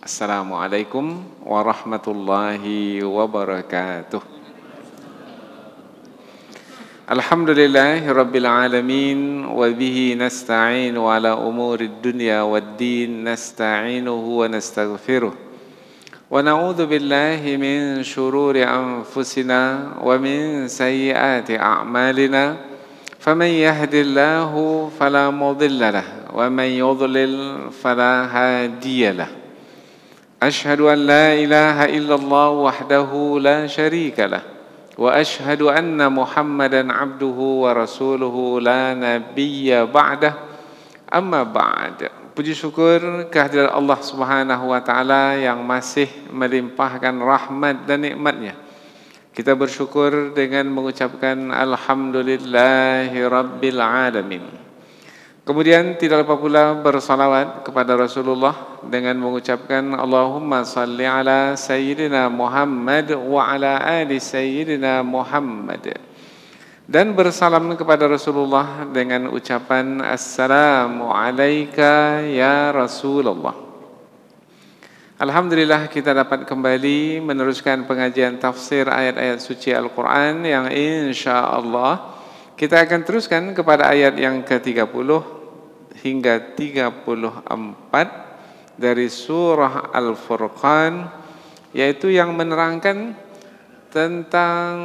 Assalamualaikum warahmatullahi wabarakatuh. Alhamdulillah Rabbil Alamin Wa bihi nasta'in Wa ala umuri dunya wa din Nasta'inuhu wa nastaghfiruh Wa na'udhu billahi min shururi anfusina Wa min sayyiyati a'malina فمن يهد الله فلا مضل له ومن يضلل فلا هادي له أشهد أن لا إله إلا الله وحده لا شريك له وأشهد أن محمدا عبده ورسوله لا نبي بعده أما بعد Puji syukur kehadiran Allah Subhanahu wa taala yang masih melimpahkan rahmat dan nikmatnya. Kita bersyukur dengan mengucapkan alhamdulillahirabbil alamin. Kemudian tidak lupa pula bersalawat kepada Rasulullah dengan mengucapkan Allahumma salli ala Sayyidina Muhammad wa ala ali Sayyidina Muhammad. Dan bersalam kepada Rasulullah dengan ucapan Assalamu alayka ya Rasulullah. Alhamdulillah kita dapat kembali meneruskan pengajian tafsir ayat-ayat suci Al-Quran yang insya Allah kita akan teruskan kepada ayat yang ke-30 hingga 34 dari surah Al-Furqan yaitu yang menerangkan tentang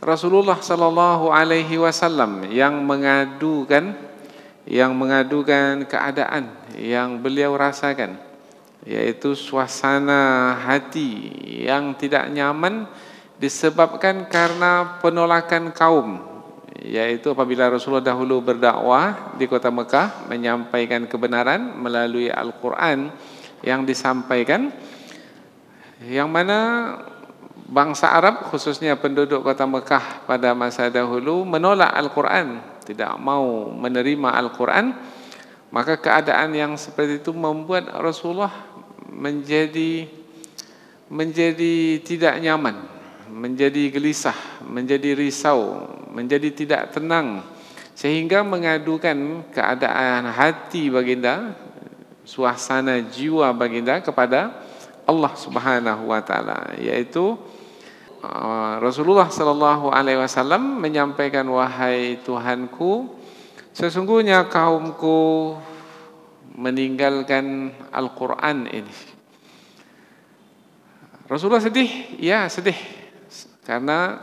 Rasulullah sallallahu alaihi wasallam yang mengadukan yang mengadukan keadaan yang beliau rasakan yaitu suasana hati yang tidak nyaman disebabkan karena penolakan kaum yaitu apabila Rasulullah dahulu berdakwah di kota Mekah menyampaikan kebenaran melalui Al-Quran yang disampaikan yang mana bangsa Arab khususnya penduduk kota Mekah pada masa dahulu menolak Al-Quran tidak mau menerima Al-Quran maka keadaan yang seperti itu membuat Rasulullah menjadi menjadi tidak nyaman, menjadi gelisah, menjadi risau, menjadi tidak tenang sehingga mengadukan keadaan hati baginda, suasana jiwa baginda kepada Allah Subhanahu wa taala yaitu uh, Rasulullah sallallahu alaihi wasallam menyampaikan wahai Tuhanku sesungguhnya kaumku meninggalkan Al-Quran ini. Rasulullah sedih? Ya, sedih. Karena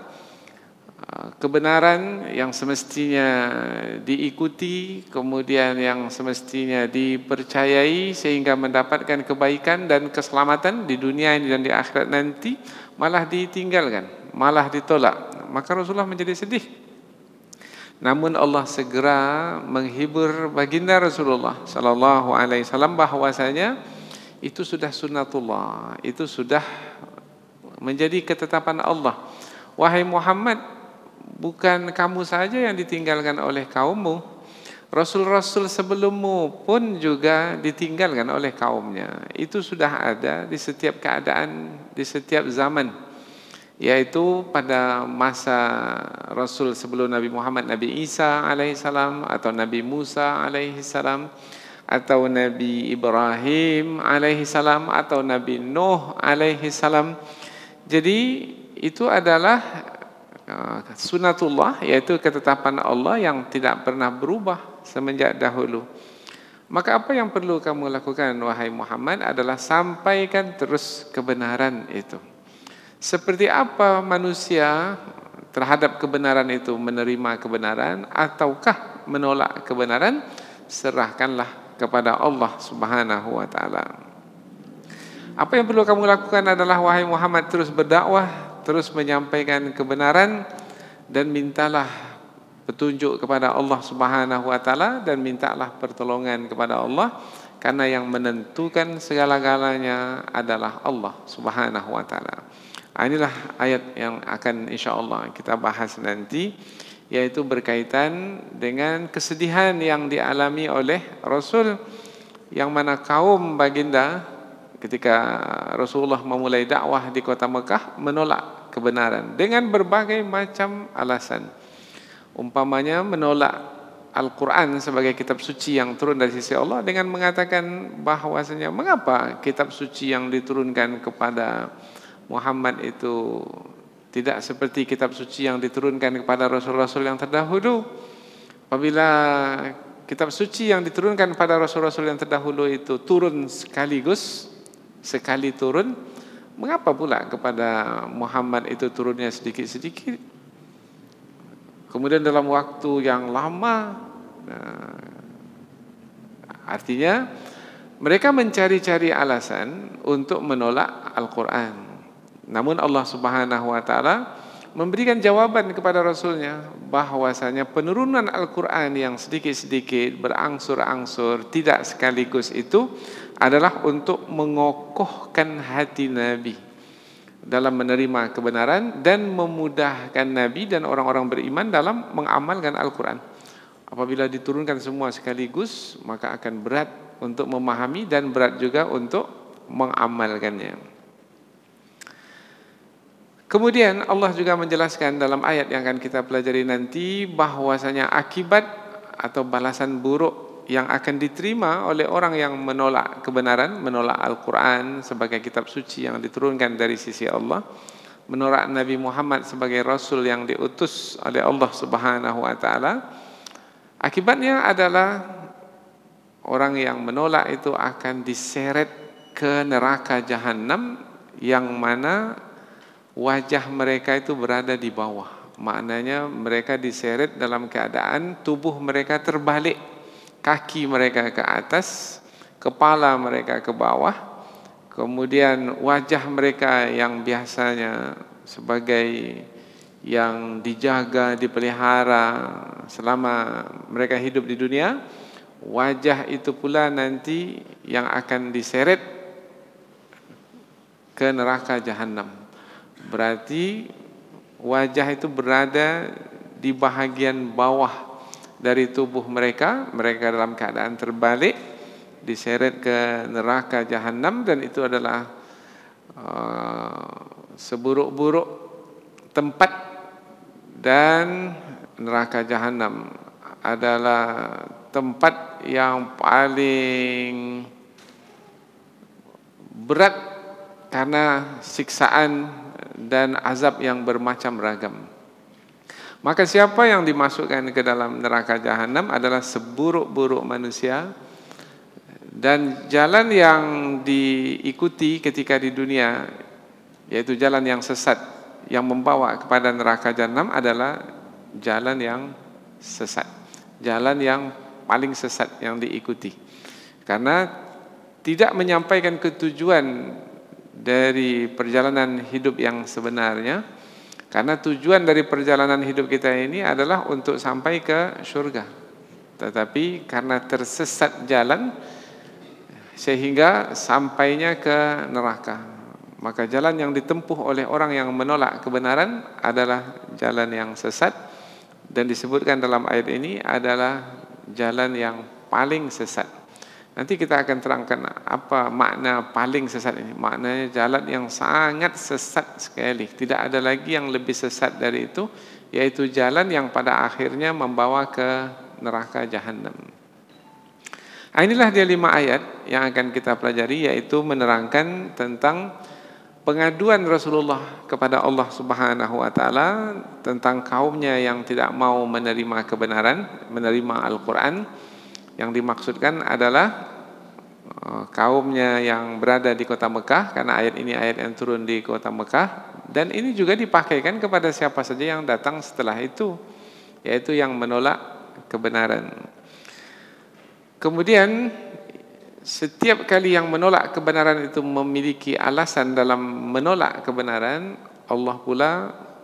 kebenaran yang semestinya diikuti, kemudian yang semestinya dipercayai sehingga mendapatkan kebaikan dan keselamatan di dunia ini dan di akhirat nanti malah ditinggalkan, malah ditolak. Maka Rasulullah menjadi sedih. Namun Allah segera menghibur baginda Rasulullah sallallahu alaihi wasallam bahwasanya itu sudah sunnatullah, itu sudah menjadi ketetapan Allah. Wahai Muhammad, bukan kamu saja yang ditinggalkan oleh kaummu. Rasul-rasul sebelummu pun juga ditinggalkan oleh kaumnya. Itu sudah ada di setiap keadaan, di setiap zaman yaitu pada masa Rasul sebelum Nabi Muhammad Nabi Isa alaihissalam atau Nabi Musa alaihissalam atau Nabi Ibrahim alaihissalam atau Nabi Nuh alaihissalam jadi itu adalah sunatullah yaitu ketetapan Allah yang tidak pernah berubah semenjak dahulu maka apa yang perlu kamu lakukan wahai Muhammad adalah sampaikan terus kebenaran itu seperti apa manusia terhadap kebenaran itu menerima kebenaran ataukah menolak kebenaran serahkanlah kepada Allah Subhanahu wa taala. Apa yang perlu kamu lakukan adalah wahai Muhammad terus berdakwah, terus menyampaikan kebenaran dan mintalah petunjuk kepada Allah Subhanahu wa taala dan mintalah pertolongan kepada Allah karena yang menentukan segala-galanya adalah Allah Subhanahu wa taala. Ah, inilah ayat yang akan insya-Allah kita bahas nanti yaitu berkaitan dengan kesedihan yang dialami oleh Rasul yang mana kaum baginda ketika Rasulullah memulai dakwah di kota Mekah menolak kebenaran dengan berbagai macam alasan. Umpamanya menolak Al-Quran sebagai kitab suci yang turun dari sisi Allah dengan mengatakan bahwasanya mengapa kitab suci yang diturunkan kepada Muhammad itu tidak seperti kitab suci yang diturunkan kepada rasul-rasul yang terdahulu. Apabila kitab suci yang diturunkan kepada rasul-rasul yang terdahulu itu turun sekaligus, sekali turun, mengapa pula kepada Muhammad itu turunnya sedikit-sedikit? Kemudian dalam waktu yang lama, nah, artinya mereka mencari-cari alasan untuk menolak Al-Quran. Namun Allah Subhanahu wa taala memberikan jawaban kepada rasulnya bahwasanya penurunan Al-Qur'an yang sedikit-sedikit berangsur-angsur tidak sekaligus itu adalah untuk mengokohkan hati Nabi dalam menerima kebenaran dan memudahkan Nabi dan orang-orang beriman dalam mengamalkan Al-Qur'an. Apabila diturunkan semua sekaligus maka akan berat untuk memahami dan berat juga untuk mengamalkannya. Kemudian Allah juga menjelaskan dalam ayat yang akan kita pelajari nanti bahwasanya akibat atau balasan buruk yang akan diterima oleh orang yang menolak kebenaran, menolak Al-Quran sebagai kitab suci yang diturunkan dari sisi Allah, menolak Nabi Muhammad sebagai Rasul yang diutus oleh Allah Subhanahu Wa Taala. Akibatnya adalah orang yang menolak itu akan diseret ke neraka jahanam yang mana wajah mereka itu berada di bawah. Maknanya mereka diseret dalam keadaan tubuh mereka terbalik. Kaki mereka ke atas, kepala mereka ke bawah. Kemudian wajah mereka yang biasanya sebagai yang dijaga, dipelihara selama mereka hidup di dunia, wajah itu pula nanti yang akan diseret ke neraka jahanam. Berarti wajah itu berada di bahagian bawah dari tubuh mereka, mereka dalam keadaan terbalik diseret ke neraka jahanam dan itu adalah uh, seburuk-buruk tempat dan neraka jahanam adalah tempat yang paling berat karena siksaan dan azab yang bermacam ragam. Maka siapa yang dimasukkan ke dalam neraka jahanam adalah seburuk-buruk manusia dan jalan yang diikuti ketika di dunia yaitu jalan yang sesat yang membawa kepada neraka jahanam adalah jalan yang sesat. Jalan yang paling sesat yang diikuti. Karena tidak menyampaikan ketujuan dari perjalanan hidup yang sebenarnya karena tujuan dari perjalanan hidup kita ini adalah untuk sampai ke surga tetapi karena tersesat jalan sehingga sampainya ke neraka. Maka jalan yang ditempuh oleh orang yang menolak kebenaran adalah jalan yang sesat. Dan disebutkan dalam ayat ini adalah jalan yang paling sesat Nanti kita akan terangkan apa makna paling sesat ini. Maknanya jalan yang sangat sesat sekali. Tidak ada lagi yang lebih sesat dari itu. Yaitu jalan yang pada akhirnya membawa ke neraka jahanam. Nah, inilah dia lima ayat yang akan kita pelajari. Yaitu menerangkan tentang pengaduan Rasulullah kepada Allah Subhanahu Wa Taala tentang kaumnya yang tidak mau menerima kebenaran, menerima Al-Quran. Yang dimaksudkan adalah kaumnya yang berada di kota Mekah karena ayat ini ayat yang turun di kota Mekah dan ini juga dipakaikan kepada siapa saja yang datang setelah itu yaitu yang menolak kebenaran. Kemudian setiap kali yang menolak kebenaran itu memiliki alasan dalam menolak kebenaran, Allah pula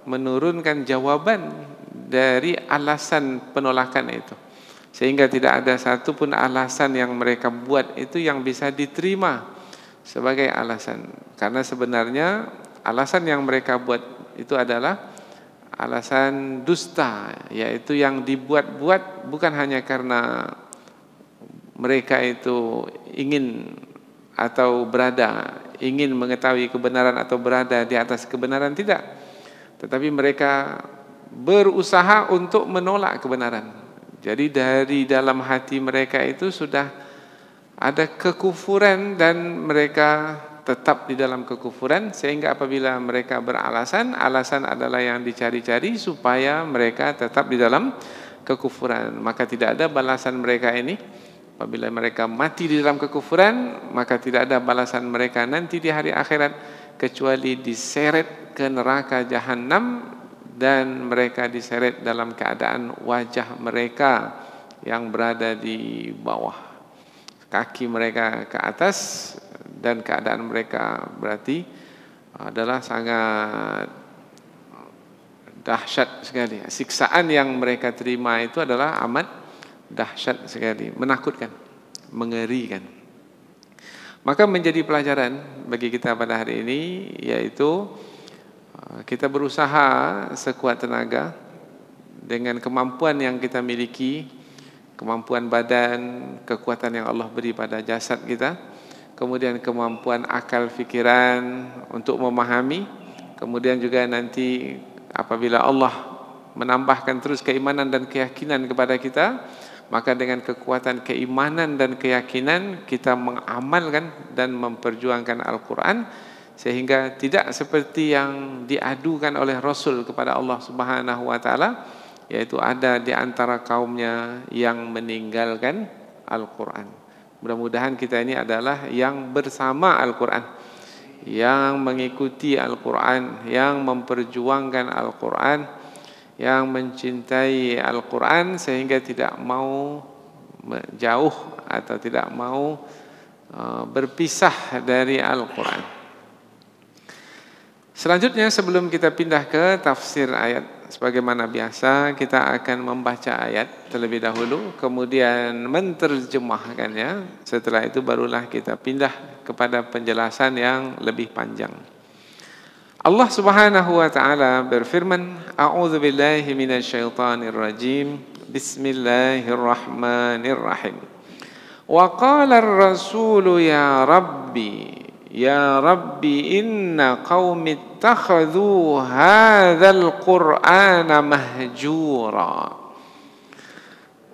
menurunkan jawaban dari alasan penolakan itu. Sehingga tidak ada satu pun alasan yang mereka buat itu yang bisa diterima sebagai alasan. Karena sebenarnya alasan yang mereka buat itu adalah alasan dusta yaitu yang dibuat-buat bukan hanya karena mereka itu ingin atau berada ingin mengetahui kebenaran atau berada di atas kebenaran tidak. Tetapi mereka berusaha untuk menolak kebenaran jadi dari dalam hati mereka itu sudah ada kekufuran dan mereka tetap di dalam kekufuran sehingga apabila mereka beralasan alasan adalah yang dicari-cari supaya mereka tetap di dalam kekufuran. Maka tidak ada balasan mereka ini. Apabila mereka mati di dalam kekufuran maka tidak ada balasan mereka nanti di hari akhirat kecuali diseret ke neraka jahanam dan mereka diseret dalam keadaan wajah mereka yang berada di bawah kaki mereka ke atas dan keadaan mereka berarti adalah sangat dahsyat sekali. Siksaan yang mereka terima itu adalah amat dahsyat sekali, menakutkan, mengerikan. Maka menjadi pelajaran bagi kita pada hari ini yaitu kita berusaha sekuat tenaga dengan kemampuan yang kita miliki, kemampuan badan, kekuatan yang Allah beri pada jasad kita kemudian kemampuan akal fikiran untuk memahami kemudian juga nanti apabila Allah menambahkan terus keimanan dan keyakinan kepada kita maka dengan kekuatan keimanan dan keyakinan kita mengamalkan dan memperjuangkan Al-Quran sehingga tidak seperti yang diadukan oleh Rasul kepada Allah Subhanahu wa taala yaitu ada di antara kaumnya yang meninggalkan Al-Quran. Mudah-mudahan kita ini adalah yang bersama Al-Quran Yang mengikuti Al-Quran Yang memperjuangkan Al-Quran Yang mencintai Al-Quran Sehingga tidak mau jauh Atau tidak mau uh, berpisah dari Al-Quran Selanjutnya sebelum kita pindah ke tafsir ayat sebagaimana biasa kita akan membaca ayat terlebih dahulu kemudian menterjemahkannya setelah itu barulah kita pindah kepada penjelasan yang lebih panjang. Allah Subhanahu wa taala berfirman a'udzu billahi minasyaitonir rajim bismillahirrahmanirrahim. Wa qala ar-rasulu ya rabbi يا رب إن قوم اتخذوا هذا القرآن مهجورا.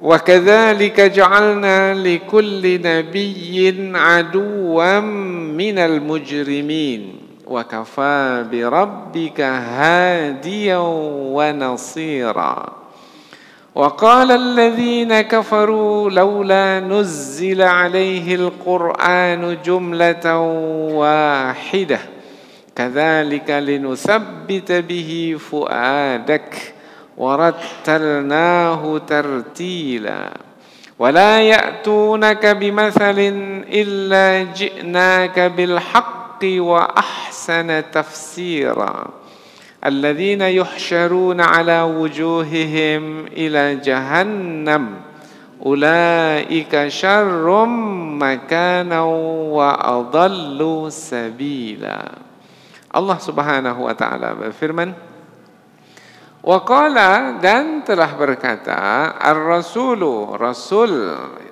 وكذلك جعلنا لكل نبي عدوا من المجرمين. وكفى بربك هاديا ونصيرا. وقال الذين كفروا لولا نزل عليه القرآن جملة واحدة. كذلك لنثبت به فؤادك ورتلناه ترتيلا. ولا يأتونك بمثل إلا جئناك بالحق وأحسن تفسيرا. الذين يحشرون على وجوههم إلى جهنم أولئك شر مكانا وأضل سبيلا Allah Subhanahu wa taala berfirman Waqala dan telah berkata Ar-Rasulu Rasul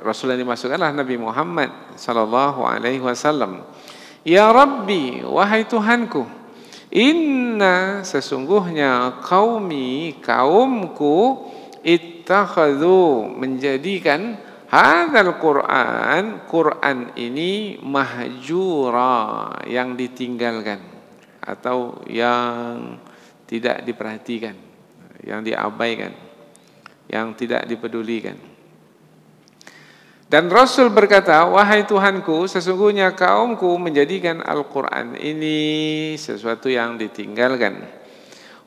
Rasul yang dimaksudkan adalah Nabi Muhammad sallallahu alaihi wasallam Ya Rabbi wahai Tuhanku Inna sesungguhnya kaumi kaumku ittakhadhu menjadikan hadzal Quran Quran ini mahjura yang ditinggalkan atau yang tidak diperhatikan yang diabaikan yang tidak dipedulikan dan Rasul berkata, wahai Tuhanku, sesungguhnya kaumku menjadikan Al-Quran ini sesuatu yang ditinggalkan.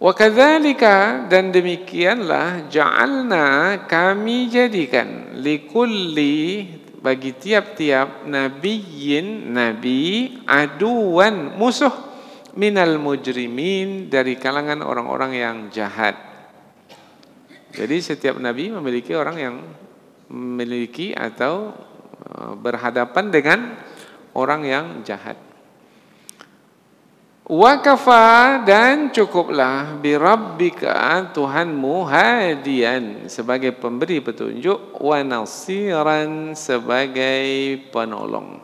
Wa kadzalika dan demikianlah ja'alna kami jadikan likulli bagi tiap-tiap nabiyyin nabi aduan musuh minal mujrimin dari kalangan orang-orang yang jahat. Jadi setiap nabi memiliki orang yang memiliki atau uh, berhadapan dengan orang yang jahat. Wa kafa dan cukuplah bi rabbika Tuhanmu hadian sebagai pemberi petunjuk wa nasiran sebagai penolong.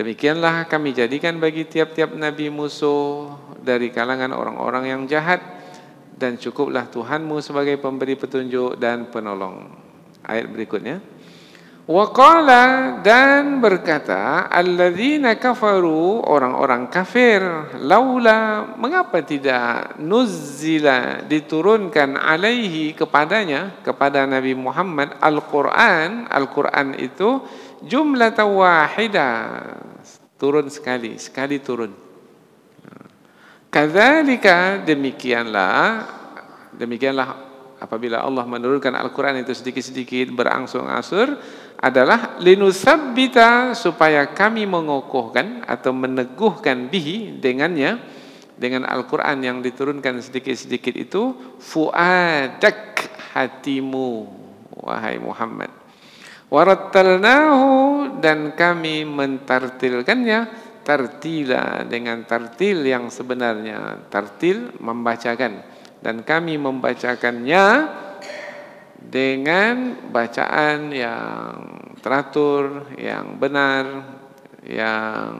Demikianlah kami jadikan bagi tiap-tiap nabi musuh dari kalangan orang-orang yang jahat dan cukuplah Tuhanmu sebagai pemberi petunjuk dan penolong. Ayat berikutnya. Waqala dan berkata alladzina kafaru orang-orang kafir laula mengapa tidak nuzila diturunkan alaihi kepadanya kepada Nabi Muhammad Al-Qur'an? Al-Qur'an itu jumlah wahida. Turun sekali sekali turun. Kadzalika demikianlah demikianlah apabila Allah menurunkan Al-Qur'an itu sedikit-sedikit berangsur-angsur adalah linusabbita supaya kami mengokohkan atau meneguhkan bihi dengannya dengan Al-Quran yang diturunkan sedikit-sedikit itu fuadak hatimu wahai Muhammad. Warattalnahu dan kami mentartilkannya tartila dengan tartil yang sebenarnya. Tartil membacakan dan kami membacakannya dengan bacaan yang teratur, yang benar, yang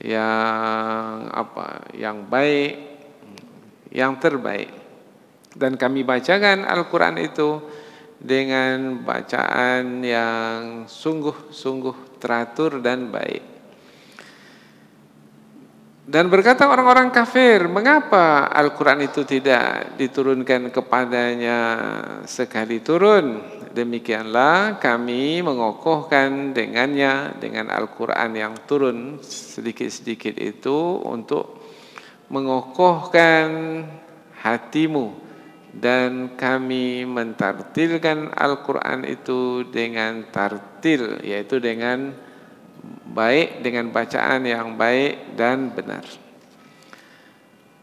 yang apa, yang baik, yang terbaik. Dan kami bacakan Al-Quran itu dengan bacaan yang sungguh-sungguh teratur dan baik. Dan berkata orang-orang kafir, mengapa Al-Quran itu tidak diturunkan kepadanya sekali turun? Demikianlah kami mengokohkan dengannya, dengan Al-Quran yang turun sedikit-sedikit itu untuk mengokohkan hatimu. Dan kami mentartilkan Al-Quran itu dengan tartil, yaitu dengan baik dengan bacaan yang baik dan benar.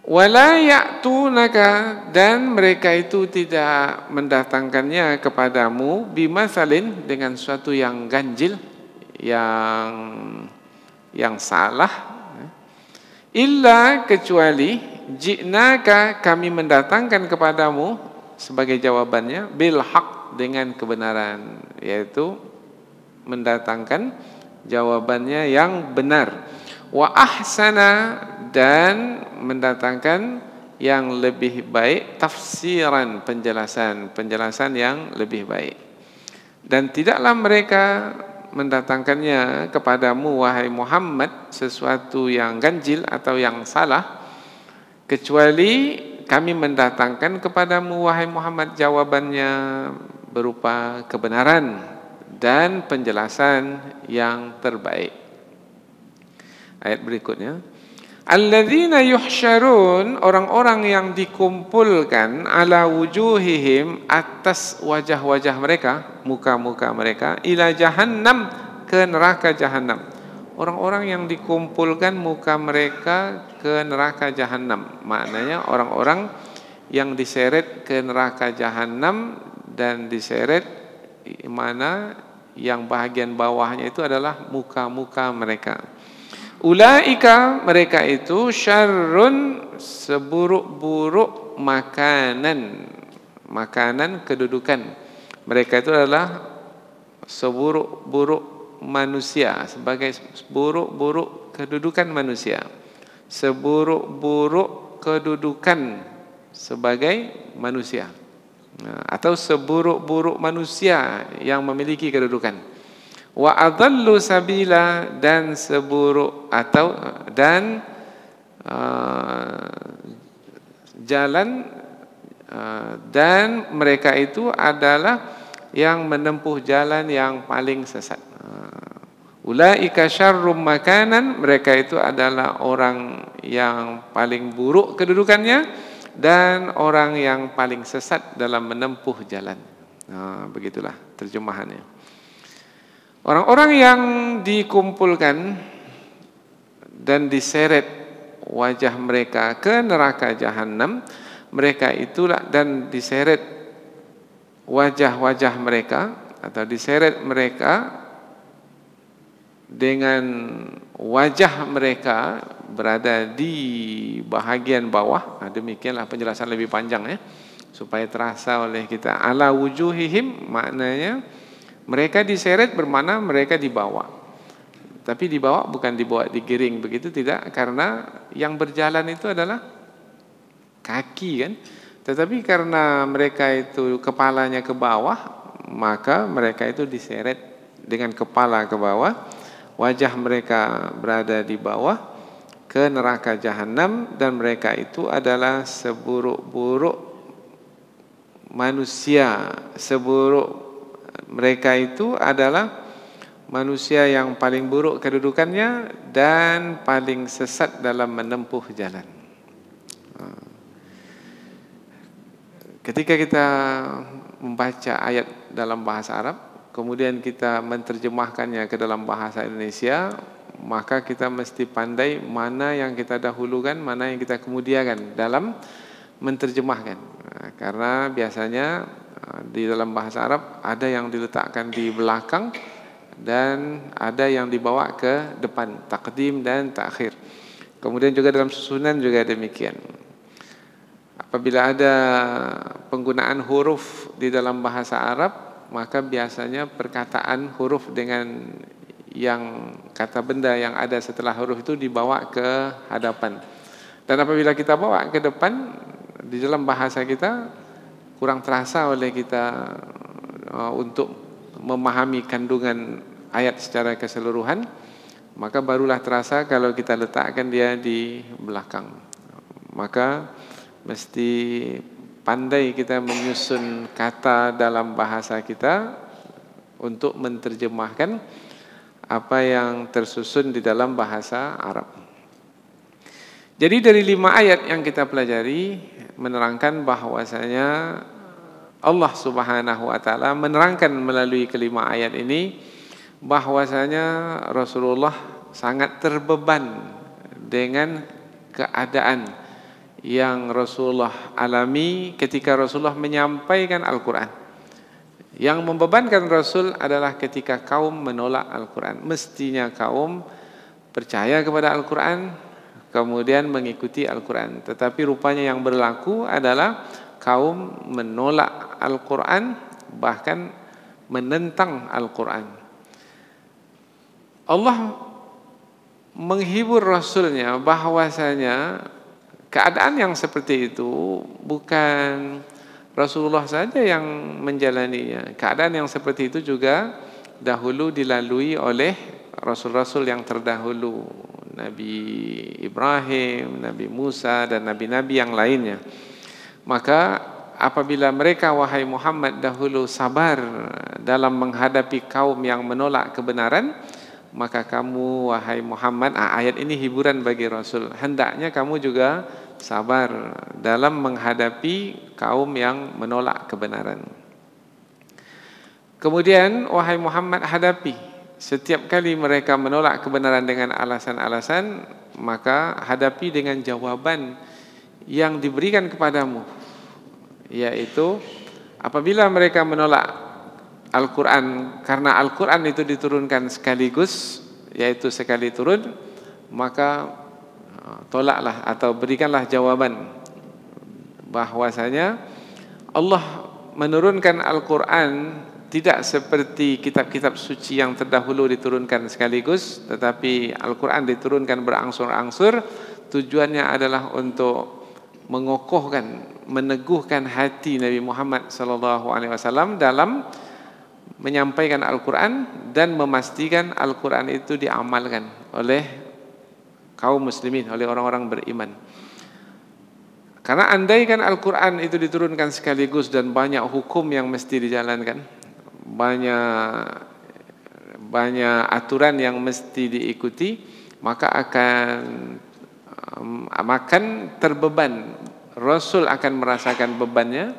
Wala ya'tunaka dan mereka itu tidak mendatangkannya kepadamu bimasalin dengan suatu yang ganjil yang yang salah illa kecuali ji'naka kami mendatangkan kepadamu sebagai jawabannya bil haq dengan kebenaran yaitu mendatangkan jawabannya yang benar. Wa ahsana dan mendatangkan yang lebih baik tafsiran penjelasan penjelasan yang lebih baik. Dan tidaklah mereka mendatangkannya kepadamu wahai Muhammad sesuatu yang ganjil atau yang salah kecuali kami mendatangkan kepadamu wahai Muhammad jawabannya berupa kebenaran dan penjelasan yang terbaik. Ayat berikutnya. Alladzina yuhsyarun orang-orang yang dikumpulkan ala wujuhihim atas wajah-wajah mereka, muka-muka mereka ila jahannam ke neraka jahannam. Orang-orang yang dikumpulkan muka mereka ke neraka jahannam. Maknanya orang-orang yang diseret ke neraka jahannam dan diseret mana yang bahagian bawahnya itu adalah muka-muka mereka. Ulaika mereka itu syarrun seburuk-buruk makanan. Makanan kedudukan. Mereka itu adalah seburuk-buruk manusia sebagai buruk-buruk kedudukan manusia. Seburuk-buruk kedudukan sebagai manusia. Ha, atau seburuk-buruk manusia yang memiliki kedudukan. Wa adallu sabila dan seburuk atau dan uh, jalan uh, dan mereka itu adalah yang menempuh jalan yang paling sesat. Ulaika syarrum makanan mereka itu adalah orang yang paling buruk kedudukannya dan orang yang paling sesat dalam menempuh jalan. Nah, begitulah terjemahannya. Orang-orang yang dikumpulkan dan diseret wajah mereka ke neraka jahanam, mereka itulah dan diseret wajah-wajah mereka atau diseret mereka dengan wajah mereka berada di bahagian bawah. Nah, demikianlah penjelasan lebih panjang ya. Supaya terasa oleh kita. Ala wujuhihim maknanya mereka diseret bermana mereka dibawa. Tapi dibawa bukan dibawa digiring begitu tidak. Karena yang berjalan itu adalah kaki kan? Tetapi karena mereka itu kepalanya ke bawah maka mereka itu diseret dengan kepala ke bawah. Wajah mereka berada di bawah ke neraka jahanam dan mereka itu adalah seburuk-buruk manusia seburuk mereka itu adalah manusia yang paling buruk kedudukannya dan paling sesat dalam menempuh jalan. Ketika kita membaca ayat dalam bahasa Arab, kemudian kita menerjemahkannya ke dalam bahasa Indonesia, maka kita mesti pandai mana yang kita dahulukan, mana yang kita kemudiakan dalam menerjemahkan. Karena biasanya uh, di dalam bahasa Arab ada yang diletakkan di belakang dan ada yang dibawa ke depan, takdim dan takhir. Kemudian juga dalam susunan juga demikian. Apabila ada penggunaan huruf di dalam bahasa Arab, maka biasanya perkataan huruf dengan yang kata benda yang ada setelah huruf itu dibawa ke hadapan. Dan apabila kita bawa ke depan di dalam bahasa kita kurang terasa oleh kita uh, untuk memahami kandungan ayat secara keseluruhan, maka barulah terasa kalau kita letakkan dia di belakang. Maka mesti pandai kita menyusun kata dalam bahasa kita untuk menerjemahkan apa yang tersusun di dalam bahasa Arab. Jadi dari lima ayat yang kita pelajari menerangkan bahwasanya Allah Subhanahu wa taala menerangkan melalui kelima ayat ini bahwasanya Rasulullah sangat terbeban dengan keadaan yang Rasulullah alami ketika Rasulullah menyampaikan Al-Quran. Yang membebankan Rasul adalah ketika kaum menolak Al-Quran. Mestinya kaum percaya kepada Al-Quran, kemudian mengikuti Al-Quran. Tetapi rupanya yang berlaku adalah kaum menolak Al-Quran, bahkan menentang Al-Quran. Allah menghibur Rasulnya bahwasanya Keadaan yang seperti itu bukan Rasulullah saja yang menjalaninya. Keadaan yang seperti itu juga dahulu dilalui oleh rasul-rasul yang terdahulu, Nabi Ibrahim, Nabi Musa dan nabi-nabi yang lainnya. Maka apabila mereka wahai Muhammad dahulu sabar dalam menghadapi kaum yang menolak kebenaran, maka kamu wahai Muhammad ah, ayat ini hiburan bagi Rasul. Hendaknya kamu juga sabar dalam menghadapi kaum yang menolak kebenaran. Kemudian wahai Muhammad hadapi setiap kali mereka menolak kebenaran dengan alasan-alasan maka hadapi dengan jawaban yang diberikan kepadamu yaitu apabila mereka menolak Al-Quran karena Al-Quran itu diturunkan sekaligus yaitu sekali turun maka tolaklah atau berikanlah jawaban. Bahwasanya Allah menurunkan Al-Quran tidak seperti kitab-kitab suci yang terdahulu diturunkan sekaligus tetapi Al-Quran diturunkan berangsur-angsur. Tujuannya adalah untuk mengokohkan meneguhkan hati Nabi Muhammad sallallahu alaihi wasallam dalam menyampaikan Al-Quran dan memastikan Al-Quran itu diamalkan oleh kaum muslimin oleh orang-orang beriman. Karena andaikan Al-Quran itu diturunkan sekaligus dan banyak hukum yang mesti dijalankan, banyak banyak aturan yang mesti diikuti, maka akan um, akan terbeban. Rasul akan merasakan bebannya,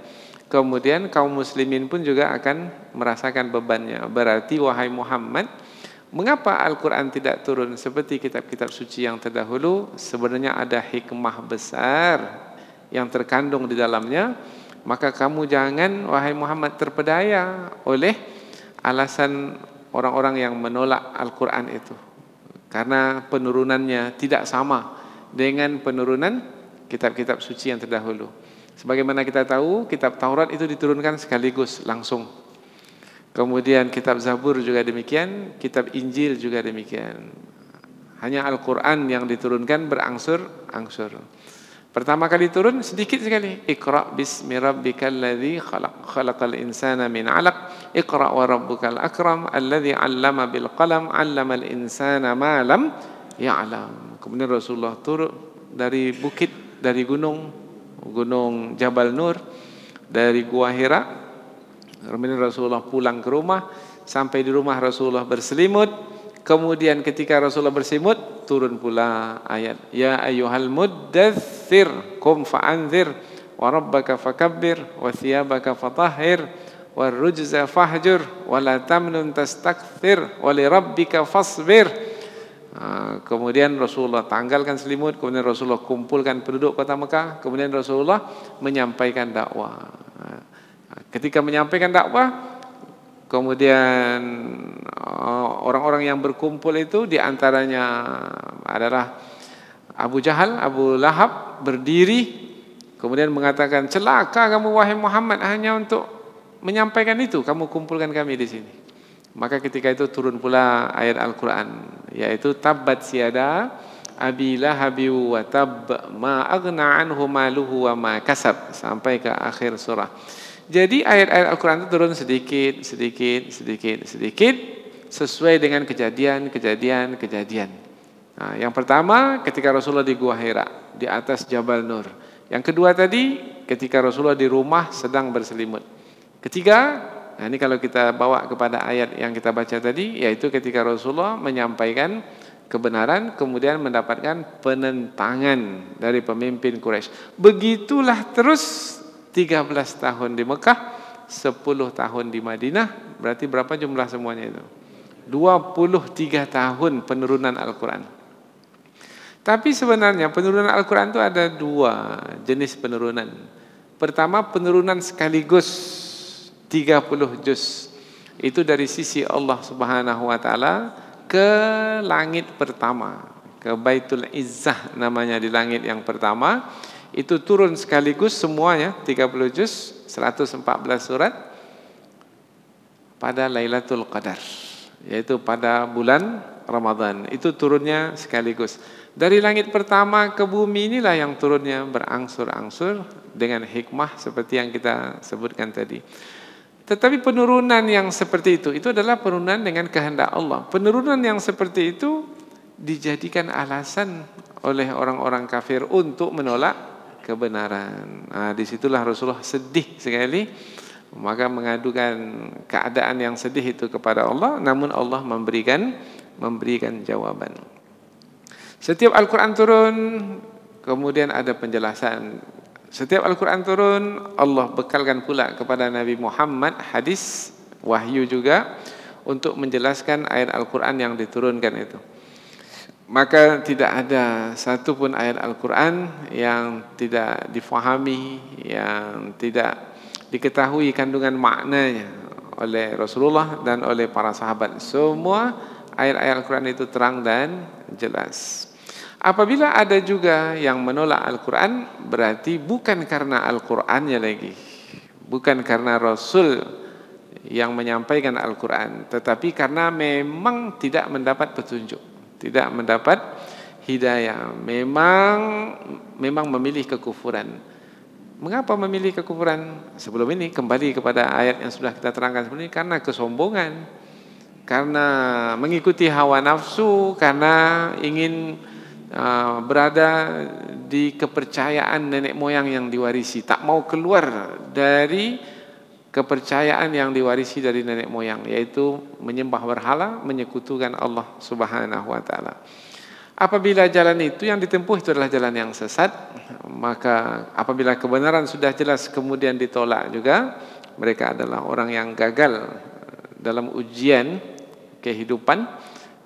kemudian kaum muslimin pun juga akan merasakan bebannya. Berarti wahai Muhammad, Mengapa Al-Quran tidak turun? Seperti kitab-kitab suci yang terdahulu? Sebenarnya ada hikmah besar yang terkandung di dalamnya. Maka kamu jangan wahai Muhammad terpedaya oleh alasan orang-orang yang menolak Al-Quran itu. Karena penurunannya tidak sama dengan penurunan kitab-kitab suci yang terdahulu. Sebagaimana kita tahu kitab Taurat itu diturunkan sekaligus langsung kemudian kitab Zabur juga demikian kitab Injil juga demikian hanya Al-Quran yang diturunkan berangsur-angsur Pertama kali turun sedikit sekali. Iqra bismi rabbikal ladzi khalaq. Khalaqal insana min 'alaq. Iqra wa rabbukal akram alladzi 'allama bil qalam 'allamal insana ma lam ya'lam. Kemudian Rasulullah turun dari bukit dari gunung gunung Jabal Nur dari Gua Hira. Kemudian Rasulullah pulang ke rumah sampai di rumah Rasulullah berselimut. Kemudian ketika Rasulullah bersimut turun pula ayat ya ayyuhal muddathir kum fa'anzir wa rabbaka fakabbir wa thiyabaka fatahhir wa rujza fahjur wa la tamnun tastakthir wa li rabbika fasbir. Ha, kemudian Rasulullah tanggalkan selimut kemudian Rasulullah kumpulkan penduduk kota Mekah kemudian Rasulullah menyampaikan dakwah. Ha, ketika menyampaikan dakwah Kemudian uh, orang-orang yang berkumpul itu di antaranya adalah Abu Jahal, Abu Lahab berdiri kemudian mengatakan celaka kamu wahai Muhammad hanya untuk menyampaikan itu kamu kumpulkan kami di sini. Maka ketika itu turun pula ayat Al-Qur'an yaitu tabbat siada abi lahabi wa tab ma aghna anhu maluhu wa ma kasab sampai ke akhir surah. Jadi ayat-ayat Al-Quran itu turun sedikit, sedikit, sedikit, sedikit sesuai dengan kejadian, kejadian, kejadian. Nah, yang pertama ketika Rasulullah di Gua Hira di atas Jabal Nur. Yang kedua tadi ketika Rasulullah di rumah sedang berselimut. Ketiga, nah ini kalau kita bawa kepada ayat yang kita baca tadi, yaitu ketika Rasulullah menyampaikan kebenaran kemudian mendapatkan penentangan dari pemimpin Quraisy. Begitulah terus 13 tahun di Mekah, 10 tahun di Madinah, berarti berapa jumlah semuanya itu? 23 tahun penurunan Al-Quran. Tapi sebenarnya penurunan Al-Quran itu ada dua jenis penurunan. Pertama penurunan sekaligus 30 juz. Itu dari sisi Allah Subhanahu wa taala ke langit pertama, ke Baitul Izzah namanya di langit yang pertama itu turun sekaligus semuanya 30 juz 114 surat pada Lailatul Qadar yaitu pada bulan Ramadan. Itu turunnya sekaligus. Dari langit pertama ke bumi inilah yang turunnya berangsur-angsur dengan hikmah seperti yang kita sebutkan tadi. Tetapi penurunan yang seperti itu itu adalah penurunan dengan kehendak Allah. Penurunan yang seperti itu dijadikan alasan oleh orang-orang kafir untuk menolak kebenaran. Nah, disitulah Rasulullah sedih sekali, maka mengadukan keadaan yang sedih itu kepada Allah, namun Allah memberikan memberikan jawaban. Setiap Al-Quran turun, kemudian ada penjelasan. Setiap Al-Quran turun, Allah bekalkan pula kepada Nabi Muhammad hadis wahyu juga untuk menjelaskan ayat Al-Quran yang diturunkan itu maka tidak ada satu pun ayat Al-Quran yang tidak difahami, yang tidak diketahui kandungan maknanya oleh Rasulullah dan oleh para sahabat. Semua ayat-ayat Al-Quran itu terang dan jelas. Apabila ada juga yang menolak Al-Quran, berarti bukan karena Al-Qurannya lagi. Bukan karena Rasul yang menyampaikan Al-Quran. Tetapi karena memang tidak mendapat petunjuk tidak mendapat hidayah. Memang memang memilih kekufuran. Mengapa memilih kekufuran? Sebelum ini kembali kepada ayat yang sudah kita terangkan sebelum ini karena kesombongan. Karena mengikuti hawa nafsu karena ingin uh, berada di kepercayaan nenek moyang yang diwarisi. Tak mau keluar dari kepercayaan yang diwarisi dari nenek moyang yaitu menyembah berhala menyekutukan Allah Subhanahu wa taala. Apabila jalan itu yang ditempuh itu adalah jalan yang sesat, maka apabila kebenaran sudah jelas kemudian ditolak juga, mereka adalah orang yang gagal dalam ujian kehidupan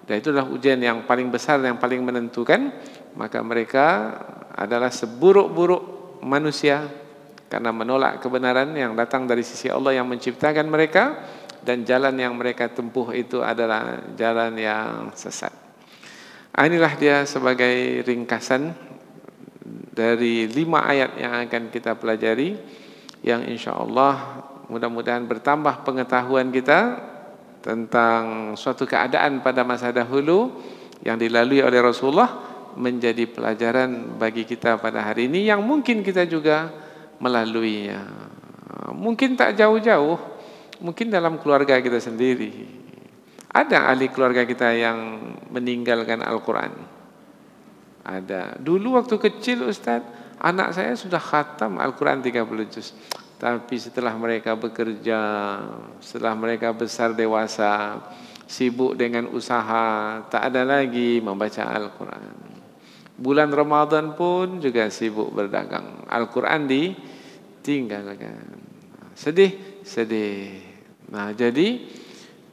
dan itu adalah ujian yang paling besar yang paling menentukan, maka mereka adalah seburuk-buruk manusia karena menolak kebenaran yang datang dari sisi Allah yang menciptakan mereka dan jalan yang mereka tempuh itu adalah jalan yang sesat. Ah, inilah dia sebagai ringkasan dari lima ayat yang akan kita pelajari yang insya Allah mudah-mudahan bertambah pengetahuan kita tentang suatu keadaan pada masa dahulu yang dilalui oleh Rasulullah menjadi pelajaran bagi kita pada hari ini yang mungkin kita juga melaluinya. Mungkin tak jauh-jauh, mungkin dalam keluarga kita sendiri. Ada ahli keluarga kita yang meninggalkan Al-Quran. Ada. Dulu waktu kecil Ustaz, anak saya sudah khatam Al-Quran 30 juz. Tapi setelah mereka bekerja, setelah mereka besar dewasa, sibuk dengan usaha, tak ada lagi membaca Al-Quran. Bulan Ramadan pun juga sibuk berdagang. Al-Quran ditinggalkan. Sedih, sedih. Nah, jadi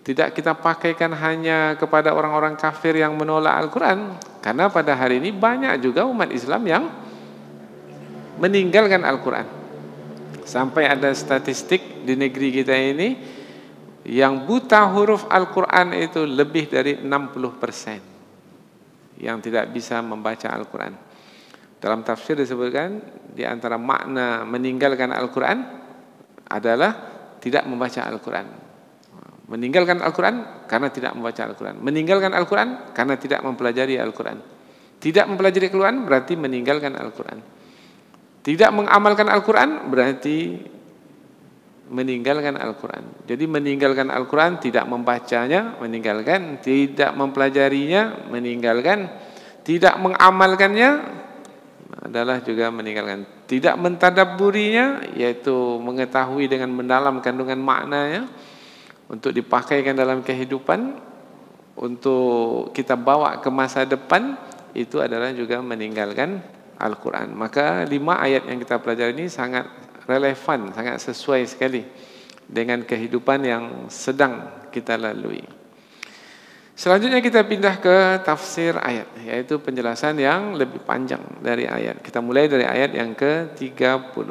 tidak kita pakaikan hanya kepada orang-orang kafir yang menolak Al-Quran. Karena pada hari ini banyak juga umat Islam yang meninggalkan Al-Quran. Sampai ada statistik di negeri kita ini yang buta huruf Al-Quran itu lebih dari 60 persen yang tidak bisa membaca Al-Quran. Dalam tafsir disebutkan di antara makna meninggalkan Al-Quran adalah tidak membaca Al-Quran. Meninggalkan Al-Quran karena tidak membaca Al-Quran. Meninggalkan Al-Quran karena tidak mempelajari Al-Quran. Tidak mempelajari Al-Quran berarti meninggalkan Al-Quran. Tidak mengamalkan Al-Quran berarti meninggalkan Al-Quran. Jadi meninggalkan Al-Quran tidak membacanya, meninggalkan, tidak mempelajarinya, meninggalkan, tidak mengamalkannya adalah juga meninggalkan. Tidak mentadaburinya yaitu mengetahui dengan mendalam kandungan maknanya untuk dipakaikan dalam kehidupan untuk kita bawa ke masa depan itu adalah juga meninggalkan Al-Quran. Maka lima ayat yang kita pelajari ini sangat relevan, sangat sesuai sekali dengan kehidupan yang sedang kita lalui. Selanjutnya kita pindah ke tafsir ayat, yaitu penjelasan yang lebih panjang dari ayat. Kita mulai dari ayat yang ke-30.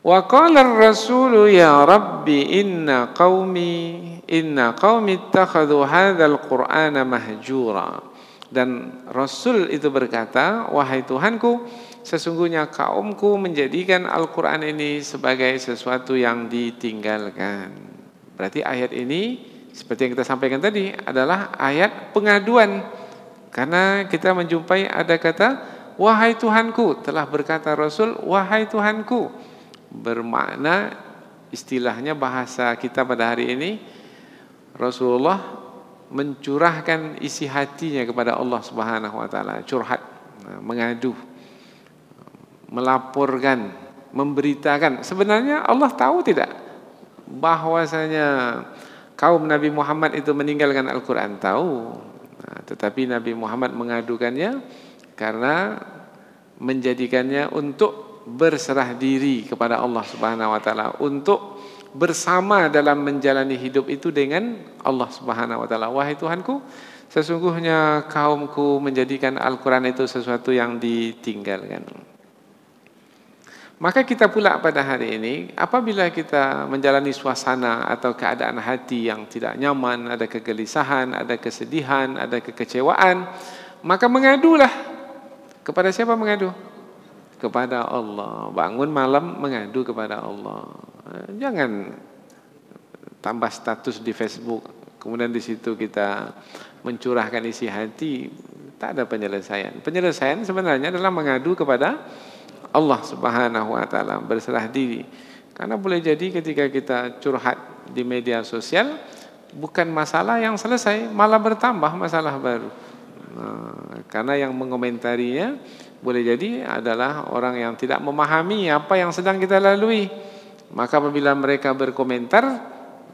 Wa qala ar-rasul ya rabbi inna qaumi inna qaumi ittakhadhu hadzal qur'ana mahjura. Dan Rasul itu berkata, wahai Tuhanku, sesungguhnya kaumku menjadikan Al-Quran ini sebagai sesuatu yang ditinggalkan. Berarti ayat ini seperti yang kita sampaikan tadi adalah ayat pengaduan. Karena kita menjumpai ada kata wahai Tuhanku telah berkata Rasul wahai Tuhanku bermakna istilahnya bahasa kita pada hari ini Rasulullah mencurahkan isi hatinya kepada Allah Subhanahu wa taala curhat mengadu melaporkan, memberitakan. Sebenarnya Allah tahu tidak bahwasanya kaum Nabi Muhammad itu meninggalkan Al-Quran? Tahu. Nah, tetapi Nabi Muhammad mengadukannya karena menjadikannya untuk berserah diri kepada Allah Subhanahu wa taala untuk bersama dalam menjalani hidup itu dengan Allah Subhanahu wa taala. Wahai Tuhanku, sesungguhnya kaumku menjadikan Al-Qur'an itu sesuatu yang ditinggalkan. Maka kita pula pada hari ini apabila kita menjalani suasana atau keadaan hati yang tidak nyaman, ada kegelisahan, ada kesedihan, ada kekecewaan, maka mengadulah. Kepada siapa mengadu? Kepada Allah. Bangun malam mengadu kepada Allah. Jangan tambah status di Facebook, kemudian di situ kita mencurahkan isi hati, tak ada penyelesaian. Penyelesaian sebenarnya adalah mengadu kepada Allah Subhanahu wa taala berserah diri. Karena boleh jadi ketika kita curhat di media sosial bukan masalah yang selesai, malah bertambah masalah baru. Karena yang mengomentarinya boleh jadi adalah orang yang tidak memahami apa yang sedang kita lalui. Maka apabila mereka berkomentar,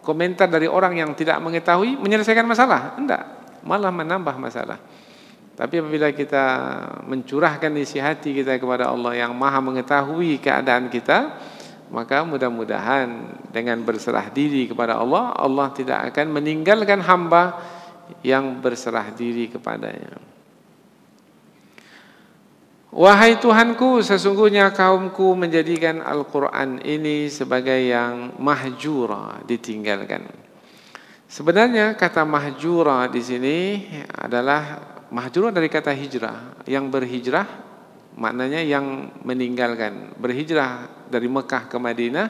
komentar dari orang yang tidak mengetahui menyelesaikan masalah? Tidak, malah menambah masalah. Tapi apabila kita mencurahkan isi hati kita kepada Allah yang maha mengetahui keadaan kita, maka mudah-mudahan dengan berserah diri kepada Allah, Allah tidak akan meninggalkan hamba yang berserah diri kepadanya. Wahai Tuhanku, sesungguhnya kaumku menjadikan Al-Quran ini sebagai yang mahjura, ditinggalkan. Sebenarnya kata mahjura di sini adalah mahjura dari kata hijrah. Yang berhijrah maknanya yang meninggalkan. Berhijrah dari Mekah ke Madinah,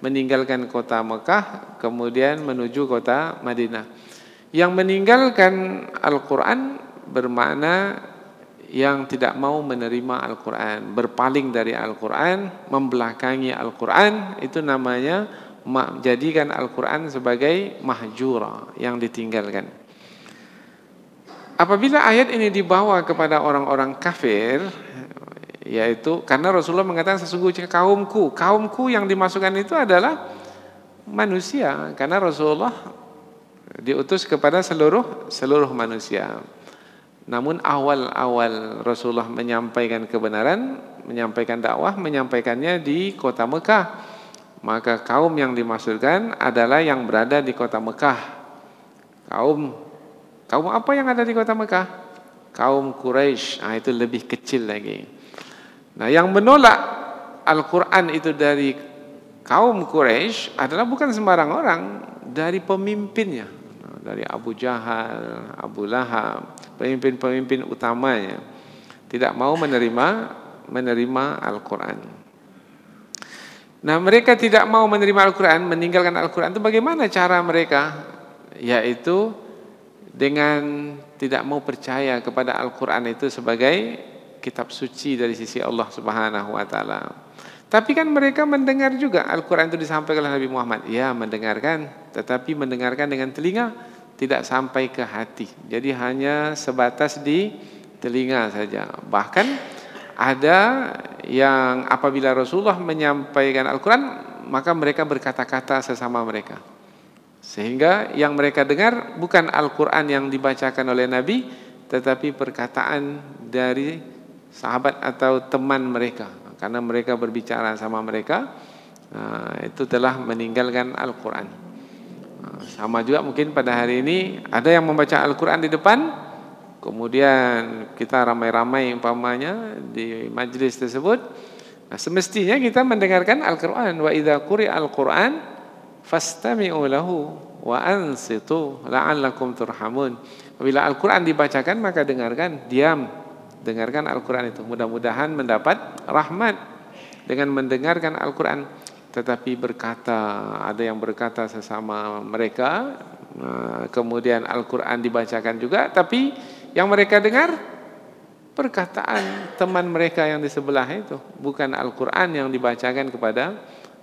meninggalkan kota Mekah, kemudian menuju kota Madinah. Yang meninggalkan Al-Quran bermakna yang tidak mau menerima Al-Quran, berpaling dari Al-Quran, membelakangi Al-Quran, itu namanya menjadikan Al-Quran sebagai mahjura yang ditinggalkan. Apabila ayat ini dibawa kepada orang-orang kafir, yaitu karena Rasulullah mengatakan sesungguhnya kaumku, kaumku yang dimasukkan itu adalah manusia, karena Rasulullah diutus kepada seluruh seluruh manusia. Namun awal-awal Rasulullah menyampaikan kebenaran, menyampaikan dakwah, menyampaikannya di kota Mekah. Maka kaum yang dimaksudkan adalah yang berada di kota Mekah. Kaum kaum apa yang ada di kota Mekah? Kaum Quraisy. Ah itu lebih kecil lagi. Nah, yang menolak Al-Qur'an itu dari kaum Quraisy adalah bukan sembarang orang, dari pemimpinnya dari Abu Jahal, Abu Lahab, pemimpin-pemimpin utamanya tidak mau menerima menerima Al-Qur'an. Nah, mereka tidak mau menerima Al-Qur'an, meninggalkan Al-Qur'an itu bagaimana cara mereka? Yaitu dengan tidak mau percaya kepada Al-Qur'an itu sebagai kitab suci dari sisi Allah Subhanahu wa taala. Tapi kan mereka mendengar juga Al-Quran itu disampaikan oleh Nabi Muhammad. Ya mendengarkan, tetapi mendengarkan dengan telinga tidak sampai ke hati. Jadi hanya sebatas di telinga saja. Bahkan ada yang apabila Rasulullah menyampaikan Al-Quran, maka mereka berkata-kata sesama mereka. Sehingga yang mereka dengar bukan Al-Quran yang dibacakan oleh Nabi, tetapi perkataan dari sahabat atau teman mereka. Karena mereka berbicara sama mereka, itu telah meninggalkan Al-Quran. Sama juga mungkin pada hari ini ada yang membaca Al-Quran di depan, kemudian kita ramai-ramai umpamanya di majlis tersebut. Nah, semestinya kita mendengarkan Al-Quran. Wa idza quri Al-Quran fastami'u lahu wa ansitu la'allakum turhamun. Bila Al-Quran dibacakan maka dengarkan, diam. Dengarkan Al-Quran itu. Mudah-mudahan mendapat rahmat dengan mendengarkan Al-Quran tetapi berkata ada yang berkata sesama mereka eh, kemudian Al-Qur'an dibacakan juga tapi yang mereka dengar perkataan teman mereka yang di sebelah itu bukan Al-Qur'an yang dibacakan kepada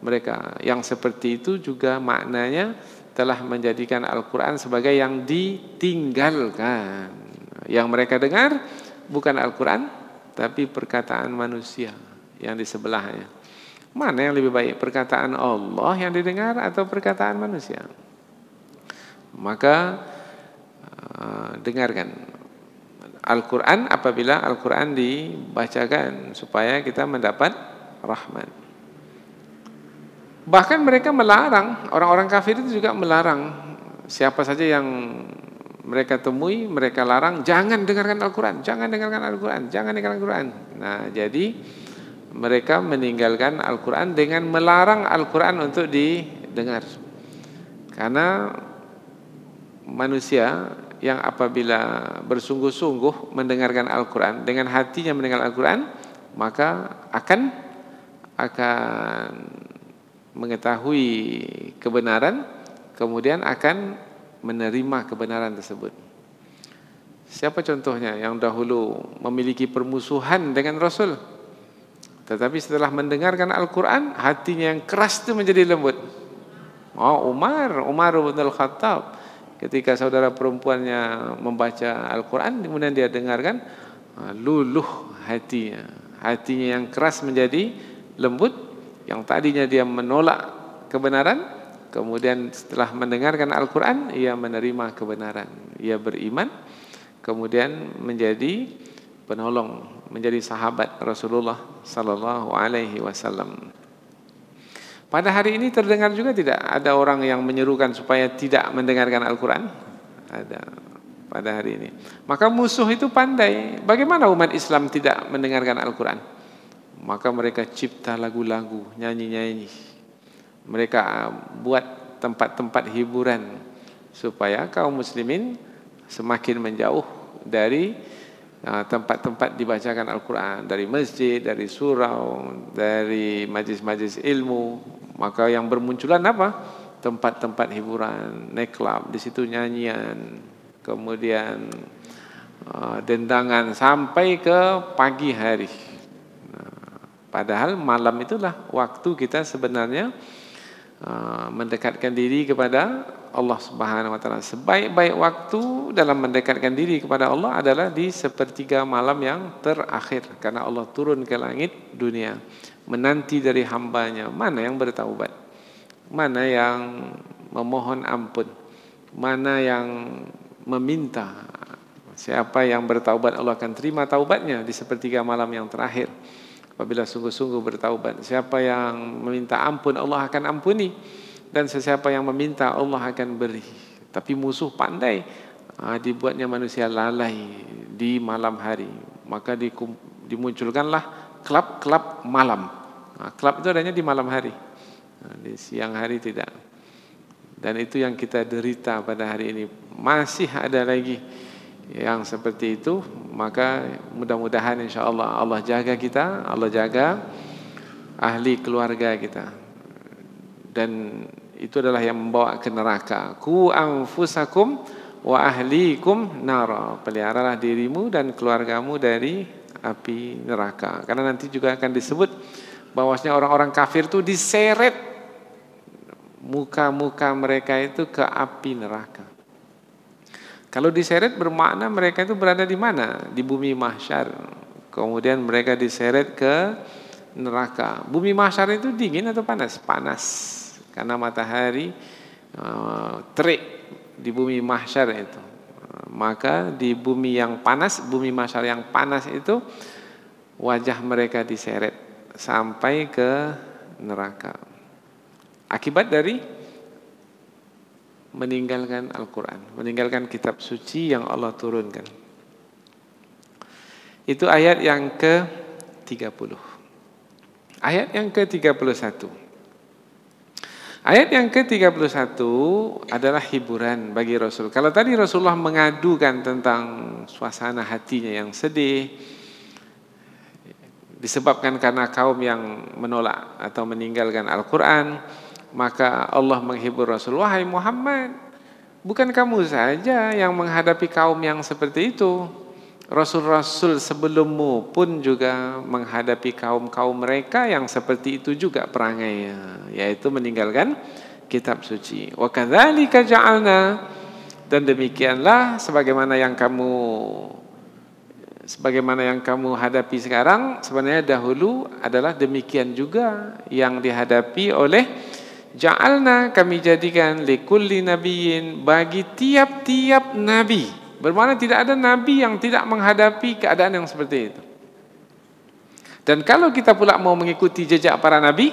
mereka yang seperti itu juga maknanya telah menjadikan Al-Qur'an sebagai yang ditinggalkan yang mereka dengar bukan Al-Qur'an tapi perkataan manusia yang di sebelahnya Mana yang lebih baik perkataan Allah yang didengar atau perkataan manusia? Maka uh, dengarkan Al-Quran apabila Al-Quran dibacakan supaya kita mendapat rahmat. Bahkan mereka melarang, orang-orang kafir itu juga melarang siapa saja yang mereka temui, mereka larang, jangan dengarkan Al-Quran, jangan dengarkan Al-Quran, jangan dengarkan Al-Quran. Nah, jadi mereka meninggalkan Al-Quran dengan melarang Al-Quran untuk didengar. Karena manusia yang apabila bersungguh-sungguh mendengarkan Al-Quran dengan hatinya mendengar Al-Quran maka akan akan mengetahui kebenaran kemudian akan menerima kebenaran tersebut. Siapa contohnya yang dahulu memiliki permusuhan dengan Rasul? Tetapi setelah mendengarkan Al-Quran, hatinya yang keras itu menjadi lembut. Oh Umar, Umar bin Al-Khattab. Ketika saudara perempuannya membaca Al-Quran, kemudian dia dengarkan, ah, luluh hatinya. Hatinya yang keras menjadi lembut, yang tadinya dia menolak kebenaran, kemudian setelah mendengarkan Al-Quran, ia menerima kebenaran. Ia beriman, kemudian menjadi penolong menjadi sahabat Rasulullah sallallahu alaihi wasallam. Pada hari ini terdengar juga tidak ada orang yang menyerukan supaya tidak mendengarkan Al-Qur'an? Ada. pada hari ini. Maka musuh itu pandai. Bagaimana umat Islam tidak mendengarkan Al-Quran? Maka mereka cipta lagu-lagu, nyanyi-nyanyi. Mereka ah, buat tempat-tempat hiburan supaya kaum muslimin semakin menjauh dari ah, tempat-tempat dibacakan Al-Quran dari masjid, dari surau, dari majlis-majlis ilmu. Maka yang bermunculan apa? tempat-tempat hiburan, nightclub, di situ nyanyian, kemudian uh, dendangan sampai ke pagi hari. Padahal malam itulah waktu kita sebenarnya uh, mendekatkan diri kepada Allah Subhanahu wa taala. Sebaik-baik waktu dalam mendekatkan diri kepada Allah adalah di sepertiga malam yang terakhir karena Allah turun ke langit dunia menanti dari hambanya mana yang bertaubat mana yang memohon ampun, mana yang meminta. Siapa yang bertaubat Allah akan terima taubatnya di sepertiga malam yang terakhir. Apabila sungguh-sungguh bertaubat, siapa yang meminta ampun Allah akan ampuni dan sesiapa yang meminta Allah akan beri. Tapi musuh pandai ah, dibuatnya manusia lalai di malam hari. Maka dimunculkanlah klub-klub malam. Ah, klub itu adanya di malam hari. Di siang hari tidak. Dan itu yang kita derita pada hari ini. Masih ada lagi yang seperti itu. Maka mudah-mudahan insya Allah Allah jaga kita. Allah jaga ahli keluarga kita. Dan itu adalah yang membawa ke neraka. Ku anfusakum wa ahlikum nara. Peliharalah dirimu dan keluargamu dari api neraka. Karena nanti juga akan disebut bahwasanya orang-orang kafir itu diseret muka-muka mereka itu ke api neraka. Kalau diseret bermakna mereka itu berada di mana? Di bumi mahsyar. Kemudian mereka diseret ke neraka. Bumi mahsyar itu dingin atau panas? Panas. Karena matahari uh, terik di bumi mahsyar itu. Maka di bumi yang panas, bumi mahsyar yang panas itu wajah mereka diseret sampai ke neraka. Akibat dari meninggalkan Al-Quran, meninggalkan kitab suci yang Allah turunkan. Itu ayat yang ke-30. Ayat yang ke-31. Ayat yang ke-31 adalah hiburan bagi Rasul. Kalau tadi Rasulullah mengadukan tentang suasana hatinya yang sedih, disebabkan karena kaum yang menolak atau meninggalkan Al-Quran, maka Allah menghibur Rasul, wahai Muhammad, bukan kamu saja yang menghadapi kaum yang seperti itu. Rasul-rasul sebelummu pun juga menghadapi kaum-kaum mereka yang seperti itu juga perangainya, yaitu meninggalkan kitab suci. Wa kadzalika ja'alna dan demikianlah sebagaimana yang kamu sebagaimana yang kamu hadapi sekarang sebenarnya dahulu adalah demikian juga yang dihadapi oleh Ja'alna kami jadikan likulli nabiyyin bagi tiap-tiap nabi. Bermakna tidak ada nabi yang tidak menghadapi keadaan yang seperti itu. Dan kalau kita pula mau mengikuti jejak para nabi,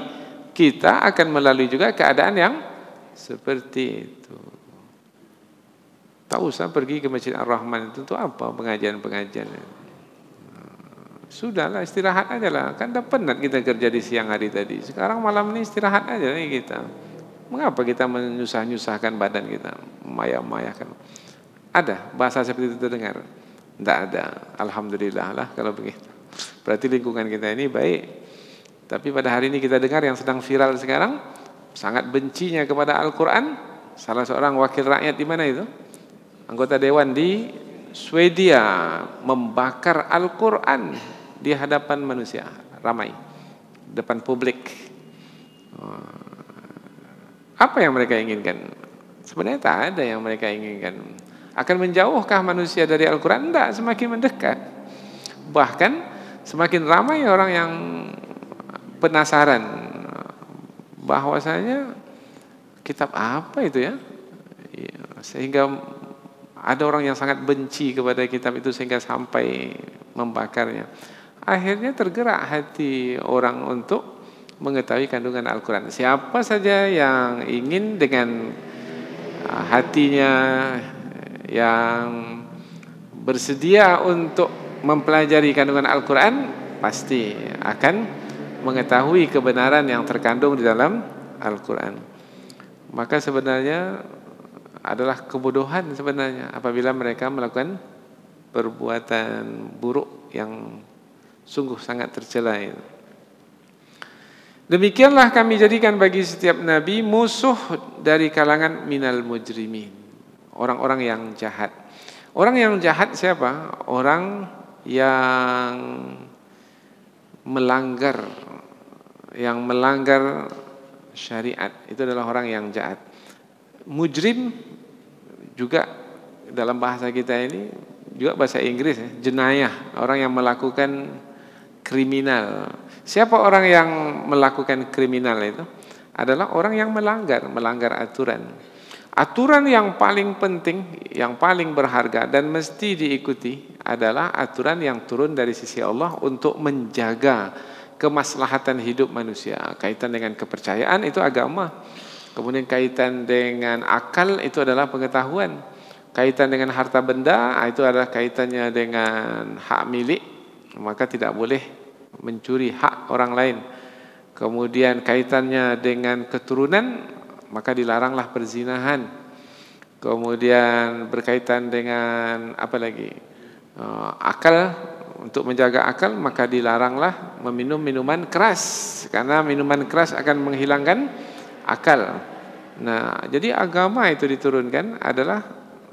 kita akan melalui juga keadaan yang seperti itu. Tak usah pergi ke Masjid Ar-Rahman itu untuk apa pengajian-pengajian. Sudahlah istirahat aja lah. Kan dah penat kita kerja di siang hari tadi. Sekarang malam ini istirahat aja nih kita. Mengapa kita menyusah-nyusahkan badan kita? Maya-mayakan. Ada bahasa seperti itu terdengar? Tidak ada. Alhamdulillah lah kalau begitu. Berarti lingkungan kita ini baik. Tapi pada hari ini kita dengar yang sedang viral sekarang. Sangat bencinya kepada Al-Quran. Salah seorang wakil rakyat di mana itu? Anggota Dewan di Swedia membakar Al-Quran di hadapan manusia ramai depan publik. Apa yang mereka inginkan? Sebenarnya tak ada yang mereka inginkan. Akan menjauhkah manusia dari Al-Quran? Tidak semakin mendekat. Bahkan semakin ramai orang yang penasaran bahwasanya kitab apa itu ya? Iya, sehingga ada orang yang sangat benci kepada kitab itu sehingga sampai membakarnya akhirnya tergerak hati orang untuk mengetahui kandungan Al-Quran. Siapa saja yang ingin dengan uh, hatinya yang bersedia untuk mempelajari kandungan Al-Quran pasti akan mengetahui kebenaran yang terkandung di dalam Al-Quran maka sebenarnya adalah kebodohan sebenarnya apabila mereka melakukan perbuatan buruk yang sungguh sangat tercela Demikianlah kami jadikan bagi setiap nabi musuh dari kalangan minal mujrimin orang-orang yang jahat. Orang yang jahat siapa? Orang yang melanggar yang melanggar syariat itu adalah orang yang jahat. Mujrim juga dalam bahasa kita ini juga bahasa Inggris ya, jenayah, orang yang melakukan kriminal. Siapa orang yang melakukan kriminal itu? Adalah orang yang melanggar, melanggar aturan. Aturan yang paling penting, yang paling berharga dan mesti diikuti adalah aturan yang turun dari sisi Allah untuk menjaga kemaslahatan hidup manusia. Kaitan dengan kepercayaan itu agama. Kemudian kaitan dengan akal itu adalah pengetahuan. Kaitan dengan harta benda itu adalah kaitannya dengan hak milik. Maka tidak boleh mencuri hak orang lain. Kemudian kaitannya dengan keturunan maka dilaranglah perzinahan. Kemudian berkaitan dengan apa lagi? Uh, akal untuk menjaga akal maka dilaranglah meminum minuman keras karena minuman keras akan menghilangkan akal. Nah, jadi agama itu diturunkan adalah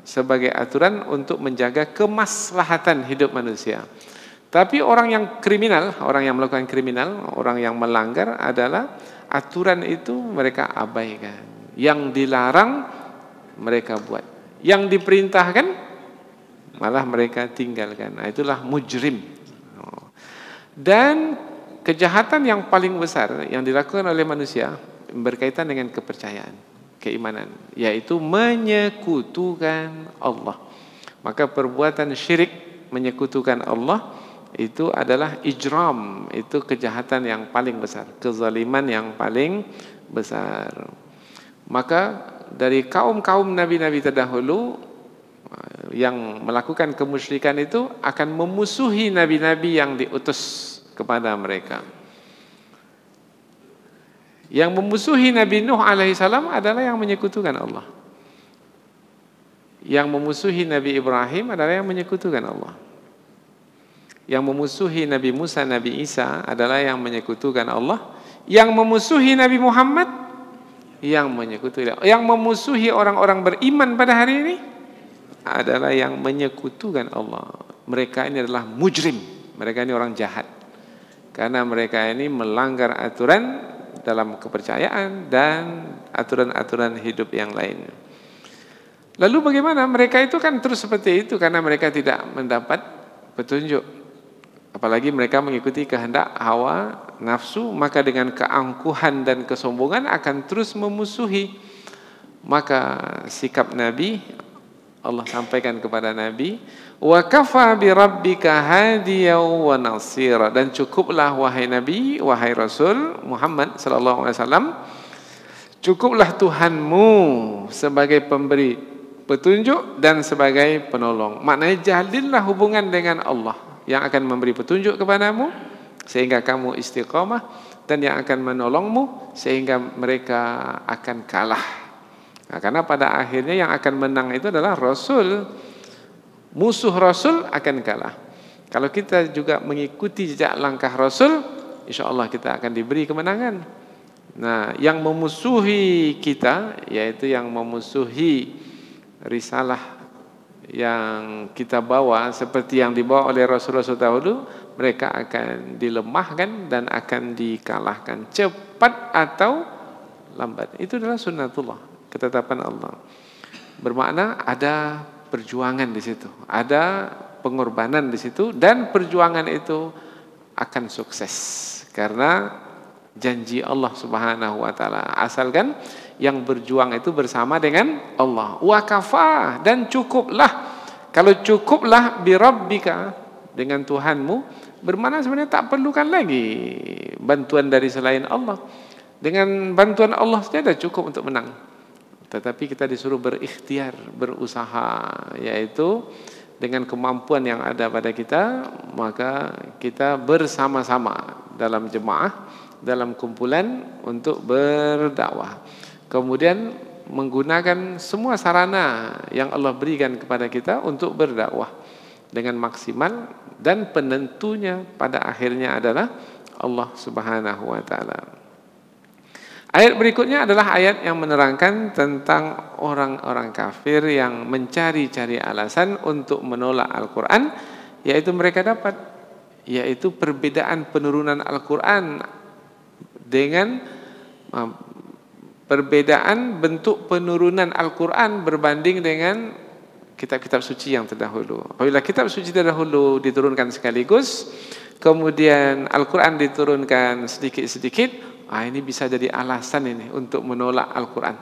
sebagai aturan untuk menjaga kemaslahatan hidup manusia. Tapi orang yang kriminal, orang yang melakukan kriminal, orang yang melanggar adalah aturan itu mereka abaikan. Yang dilarang mereka buat. Yang diperintahkan malah mereka tinggalkan. Nah, itulah mujrim. Dan kejahatan yang paling besar yang dilakukan oleh manusia berkaitan dengan kepercayaan, keimanan, yaitu menyekutukan Allah. Maka perbuatan syirik menyekutukan Allah itu adalah ijram, itu kejahatan yang paling besar, kezaliman yang paling besar. Maka dari kaum-kaum nabi-nabi terdahulu yang melakukan kemusyrikan itu akan memusuhi nabi-nabi yang diutus kepada mereka. Yang memusuhi Nabi Nuh alaihissalam adalah yang menyekutukan Allah. Yang memusuhi Nabi Ibrahim adalah yang menyekutukan Allah yang memusuhi Nabi Musa, Nabi Isa adalah yang menyekutukan Allah. Yang memusuhi Nabi Muhammad yang menyekutukan yang memusuhi orang-orang beriman pada hari ini adalah yang menyekutukan Allah. Mereka ini adalah mujrim. Mereka ini orang jahat. Karena mereka ini melanggar aturan dalam kepercayaan dan aturan-aturan hidup yang lain. Lalu bagaimana? Mereka itu kan terus seperti itu karena mereka tidak mendapat petunjuk apalagi mereka mengikuti kehendak hawa nafsu maka dengan keangkuhan dan kesombongan akan terus memusuhi. Maka sikap nabi Allah sampaikan kepada nabi wa kafa bi rabbika wa nasira. Dan cukuplah wahai nabi wahai rasul Muhammad sallallahu alaihi wasallam cukuplah Tuhanmu sebagai pemberi petunjuk dan sebagai penolong. Maknanya jalinlah hubungan dengan Allah yang akan memberi petunjuk kepadamu sehingga kamu istiqamah dan yang akan menolongmu sehingga mereka akan kalah. Nah, karena pada akhirnya yang akan menang itu adalah Rasul. Musuh Rasul akan kalah. Kalau kita juga mengikuti jejak langkah Rasul, insya Allah kita akan diberi kemenangan. Nah, yang memusuhi kita, yaitu yang memusuhi risalah yang kita bawa seperti yang dibawa oleh Rasul-Rasul dahulu mereka akan dilemahkan dan akan dikalahkan cepat atau lambat. Itu adalah sunnatullah ketetapan Allah. Bermakna ada perjuangan di situ ada pengorbanan di situ dan perjuangan itu akan sukses. Karena janji Allah Subhanahu wa taala asalkan yang berjuang itu bersama dengan Allah. Wa kafa dan cukuplah. Kalau cukuplah bi rabbika dengan Tuhanmu, bermakna sebenarnya tak perlukan lagi bantuan dari selain Allah. Dengan bantuan Allah saja dah cukup untuk menang. Tetapi kita disuruh berikhtiar, berusaha, yaitu dengan kemampuan yang ada pada kita maka kita bersama-sama dalam jemaah dalam kumpulan untuk berdakwah kemudian menggunakan semua sarana yang Allah berikan kepada kita untuk berdakwah dengan maksimal dan penentunya pada akhirnya adalah Allah Subhanahu wa taala. Ayat berikutnya adalah ayat yang menerangkan tentang orang-orang kafir yang mencari-cari alasan untuk menolak Al-Quran yaitu mereka dapat yaitu perbedaan penurunan Al-Quran dengan perbedaan bentuk penurunan Al-Quran berbanding dengan kitab-kitab suci yang terdahulu. Apabila kitab suci terdahulu diturunkan sekaligus, kemudian Al-Quran diturunkan sedikit-sedikit, Ah ini bisa jadi alasan ini untuk menolak Al-Quran.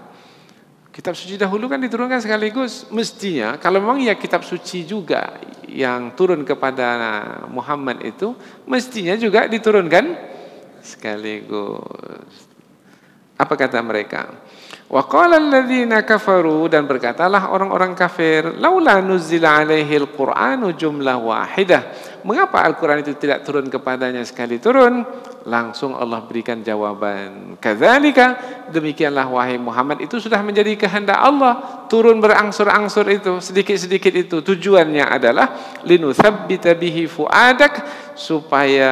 Kitab suci dahulu kan diturunkan sekaligus. Mestinya kalau memang ya kitab suci juga yang turun kepada Muhammad itu, mestinya juga diturunkan sekaligus. Apa kata mereka? Wa qala alladziina kafaru dan berkatalah orang-orang kafir, laula nuzila alaihi al-Qur'anu jumlah wahidah. Mengapa Al-Quran itu tidak turun kepadanya sekali turun? Langsung Allah berikan jawaban. Kadzalika demikianlah wahai Muhammad itu sudah menjadi kehendak Allah turun berangsur-angsur itu sedikit-sedikit itu tujuannya adalah linutsabbita bihi fuadak supaya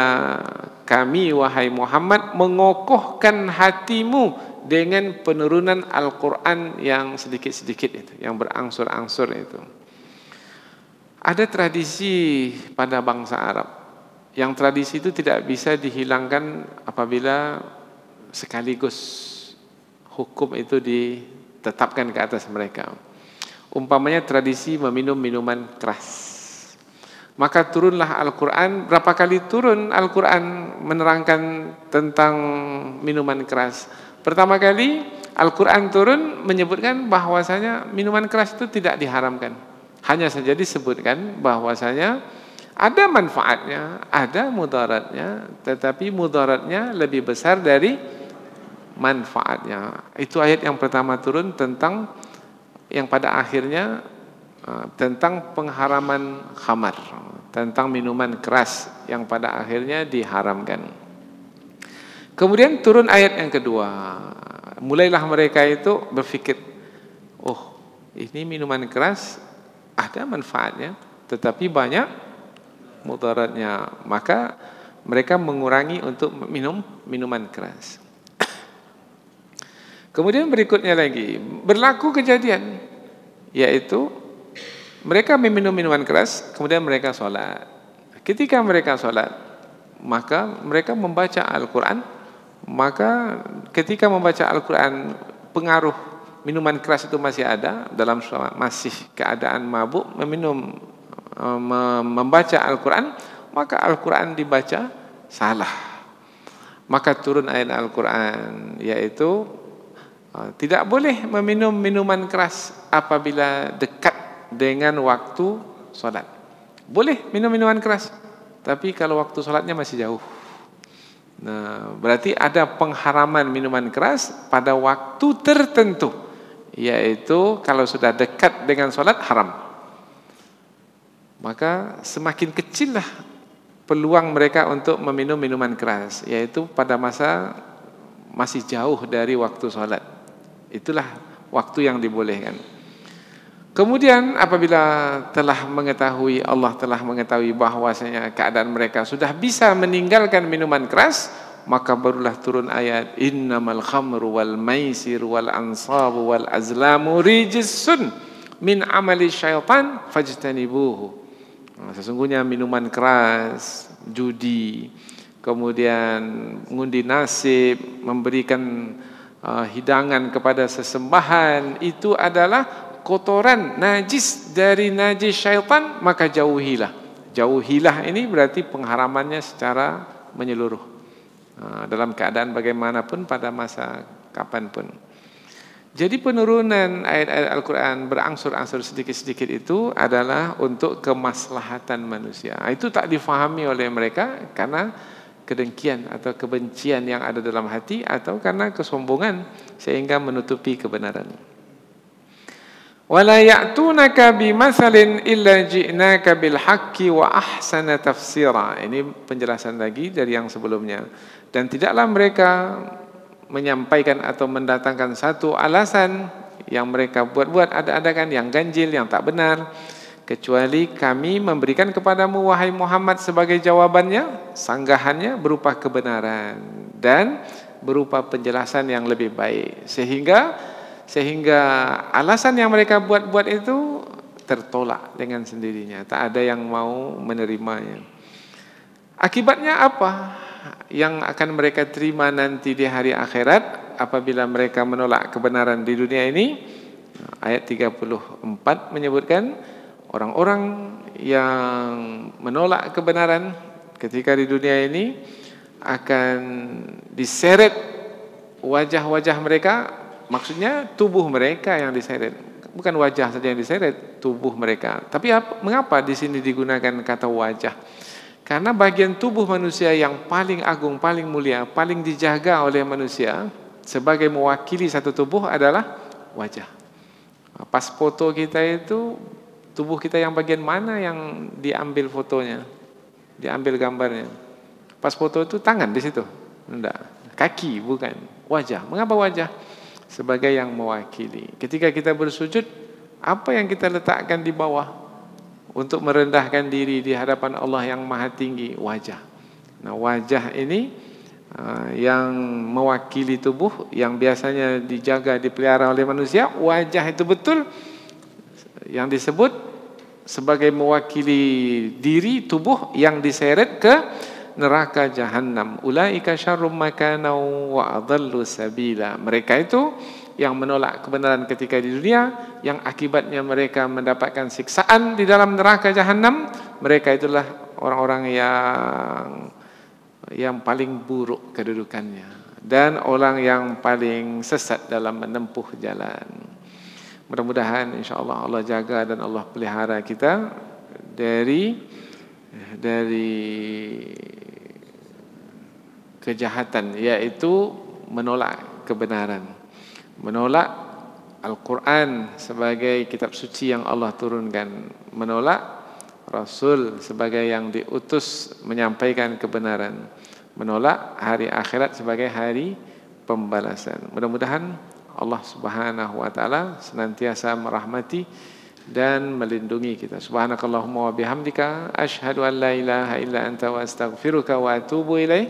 kami wahai Muhammad mengokohkan hatimu dengan penurunan Al-Quran yang sedikit-sedikit itu, yang berangsur-angsur itu. Ada tradisi pada bangsa Arab, yang tradisi itu tidak bisa dihilangkan apabila sekaligus hukum itu ditetapkan ke atas mereka. Umpamanya tradisi meminum minuman keras. Maka turunlah Al-Quran, berapa kali turun Al-Quran menerangkan tentang minuman keras. Pertama kali Al-Quran turun menyebutkan bahwasanya minuman keras itu tidak diharamkan. Hanya saja disebutkan bahwasanya ada manfaatnya, ada mudaratnya, tetapi mudaratnya lebih besar dari manfaatnya. Itu ayat yang pertama turun tentang yang pada akhirnya uh, tentang pengharaman khamar, tentang minuman keras yang pada akhirnya diharamkan. Kemudian turun ayat yang kedua. Mulailah mereka itu berfikir, oh ini minuman keras ada manfaatnya, tetapi banyak mudaratnya. Maka mereka mengurangi untuk minum minuman keras. Kemudian berikutnya lagi, berlaku kejadian, yaitu mereka meminum minuman keras, kemudian mereka sholat. Ketika mereka sholat, maka mereka membaca Al-Quran maka ketika membaca Al-Quran pengaruh minuman keras itu masih ada. Dalam masih keadaan mabuk meminum eh, membaca Al-Quran maka Al-Quran dibaca salah. Maka turun ayat Al-Quran yaitu eh, tidak boleh meminum minuman keras apabila dekat dengan waktu solat boleh minum minuman keras tapi kalau waktu solatnya masih jauh Nah, berarti ada pengharaman minuman keras pada waktu tertentu, yaitu kalau sudah dekat dengan solat haram. Maka semakin kecillah peluang mereka untuk meminum minuman keras, yaitu pada masa masih jauh dari waktu solat. Itulah waktu yang dibolehkan. Kemudian apabila telah mengetahui Allah telah mengetahui bahwasanya keadaan mereka sudah bisa meninggalkan minuman keras maka barulah turun ayat innamal khamru wal maisir wal ansabu wal azlamu rijsun min amali syaitan fajtanibuhu. Sesungguhnya minuman keras judi kemudian mengundi nasib memberikan uh, hidangan kepada sesembahan itu adalah kotoran najis dari najis syaitan maka jauhilah jauhilah ini berarti pengharamannya secara menyeluruh ha, dalam keadaan bagaimanapun pada masa kapanpun jadi penurunan ayat-ayat Al-Quran berangsur-angsur sedikit-sedikit itu adalah untuk kemaslahatan manusia. Ha, itu tak difahami oleh mereka karena kedengkian atau kebencian yang ada dalam hati atau karena kesombongan sehingga menutupi kebenaran. Wala ya'tunaka bimathalin illa ji'naka bil haqqi wa ahsana tafsira. Ini penjelasan lagi dari yang sebelumnya. Dan tidaklah mereka menyampaikan atau mendatangkan satu alasan yang mereka buat-buat. Ada-adakan yang ganjil yang tak benar. Kecuali kami memberikan kepadamu wahai Muhammad sebagai jawabannya sanggahannya berupa kebenaran dan berupa penjelasan yang lebih baik. Sehingga sehingga alasan yang mereka buat-buat itu tertolak dengan sendirinya. Tak ada yang mau menerimanya. Akibatnya apa? Yang akan mereka terima nanti di hari akhirat apabila mereka menolak kebenaran di dunia ini ayat 34 menyebutkan orang-orang yang menolak kebenaran ketika di dunia ini akan diseret wajah-wajah mereka maksudnya tubuh mereka yang diseret. Bukan wajah saja yang diseret tubuh mereka. Tapi apa, mengapa di sini digunakan kata wajah? Karena bagian tubuh manusia yang paling agung paling mulia paling dijaga oleh manusia sebagai mewakili satu tubuh adalah wajah. Pas foto kita itu tubuh kita yang bagian mana yang diambil fotonya? Diambil gambarnya? Pas foto itu tangan di situ. Enggak. Kaki bukan. Wajah. Mengapa wajah sebagai yang mewakili. Ketika kita bersujud, apa yang kita letakkan di bawah untuk merendahkan diri di hadapan Allah yang Maha Tinggi? Wajah. Nah, wajah ini uh, yang mewakili tubuh yang biasanya dijaga dipelihara oleh manusia, wajah itu betul yang disebut sebagai mewakili diri tubuh yang diseret ke neraka jahanam ulaika syarrum makana wa adallu sabila. Mereka itu yang menolak kebenaran ketika di dunia yang akibatnya mereka mendapatkan siksaan di dalam neraka jahanam mereka itulah orang-orang yang yang paling buruk kedudukannya dan orang yang paling sesat dalam menempuh jalan. Mudah-mudahan insyaallah Allah jaga dan Allah pelihara kita dari dari kejahatan yaitu menolak kebenaran menolak Al-Quran sebagai kitab suci yang Allah turunkan menolak Rasul sebagai yang diutus menyampaikan kebenaran menolak hari akhirat sebagai hari pembalasan mudah-mudahan Allah Subhanahu wa taala senantiasa merahmati dan melindungi kita. Subhanakallahumma wa bihamdika asyhadu an la ilaha illa anta wa astaghfiruka wa atubu ilaik.